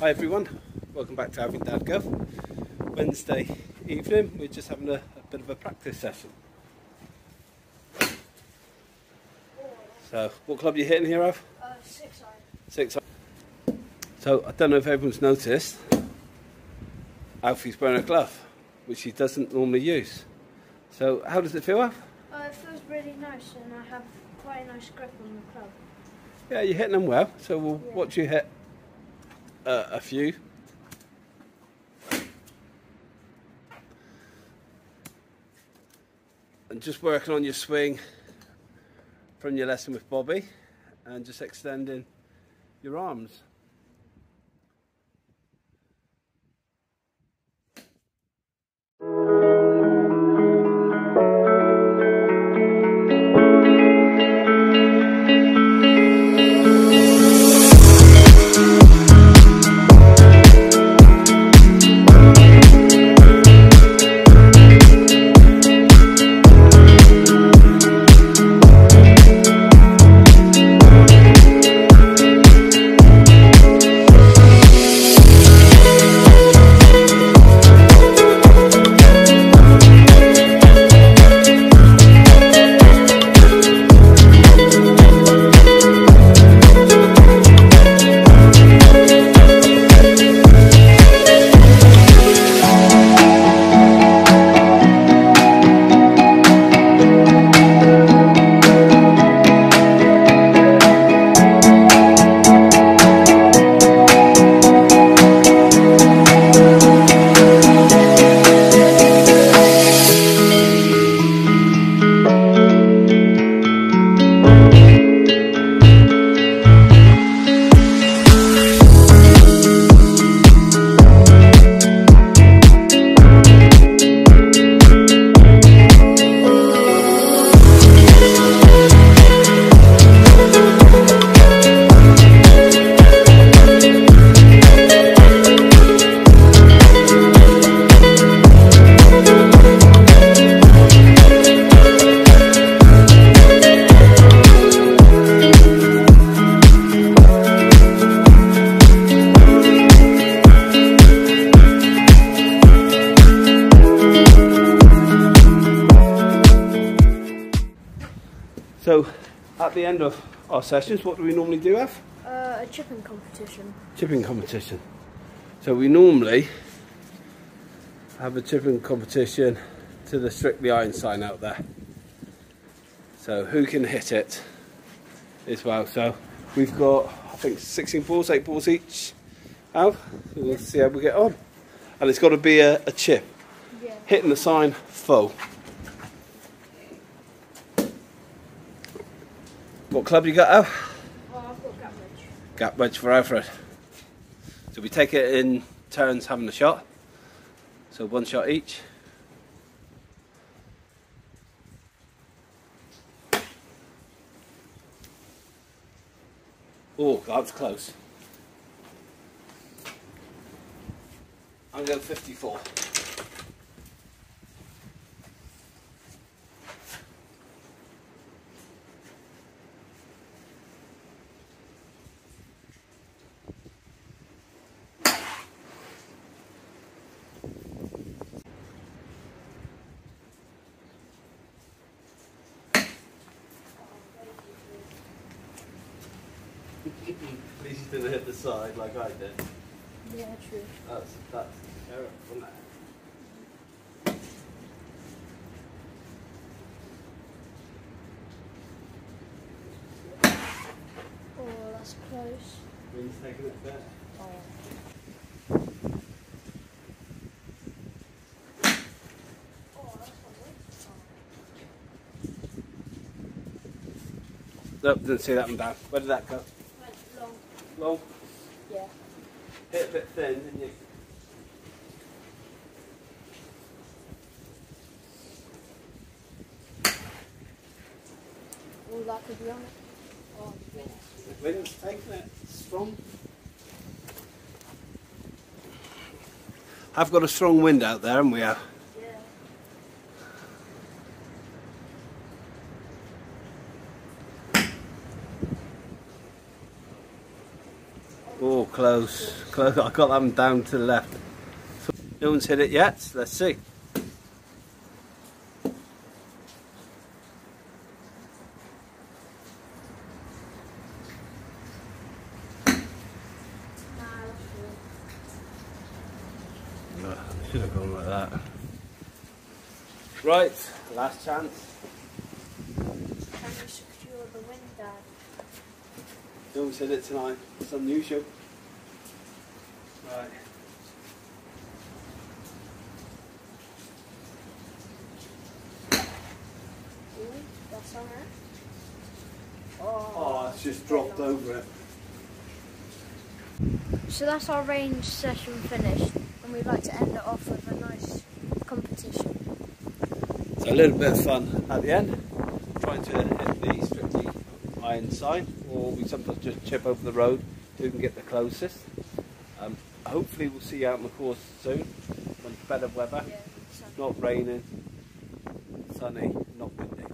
Hi everyone, welcome back to Alfie and Dad Golf. Wednesday evening, we're just having a, a bit of a practice session. So, what club are you hitting here, Av? Uh, six iron. Six. iron. So, I don't know if everyone's noticed, Alfie's wearing a glove, which he doesn't normally use. So, how does it feel, Alf? Uh, it feels really nice, and I have quite a nice grip on the club. Yeah, you're hitting them well, so we'll Yeah. watch you hit uh, a few. And just working on your swing from your lesson with Bobby and just extending your arms. The end of our sessions, what do we normally do, F? Uh, a chipping competition. chipping competition. So we normally have a chipping competition to the Strictly Iron sign out there. So who can hit it as well. So we've got I think 16 balls, 8 balls each out. So we'll see how we get on. And it's got to be a, a chip. Yeah. Hitting the sign full. What club you got, got gap wedge. Gap wedge for Alfred. So we take it in turns having a shot. So one shot each. Oh, that was close. I'm going 54. At least you didn't hit the side like I did. Yeah, true. That's that's terrible, isn't it? Oh, that's close. Wind's taking it there. Oh. Oh, that's not Nope, didn't see that one down. Where did that go? Long. Yeah. Hit a bit thin, didn't you? All that could be on it. Oh, yeah. The wind's taking it strong. I've got a strong wind out there, haven't we? Al? Yeah. Oh, Oh, close, close. I got them down to the left. No one's hit it yet. Let's see. Oh, should have gone like that. Right, last chance. Can you secure the wind, Dad? No one's hit it tonight. It's unusual. Right. That's on it. Oh, it's just dropped over it. So that's our range session finished, and we'd like to end it off with a nice competition. So a little bit of fun at the end, trying to hit the strictly iron sign, or we sometimes just chip over the road who can get the closest. Hopefully we'll see you out on the course soon, when better weather, not raining, sunny, not windy.